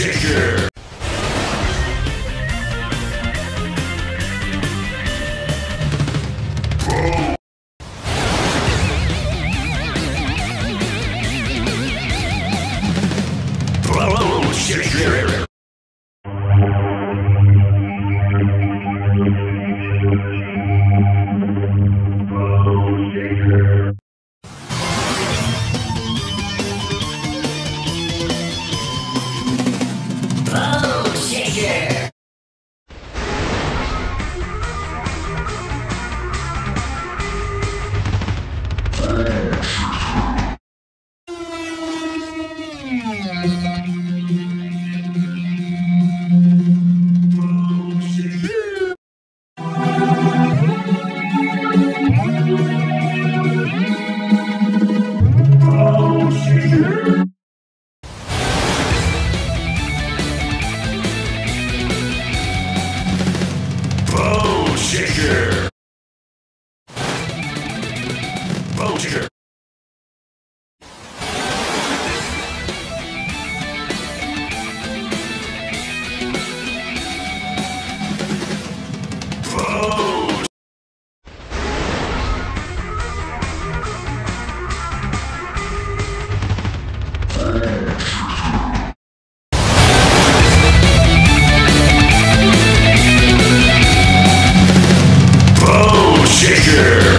Shaker. Bone Shaker. Bone Shaker. Here.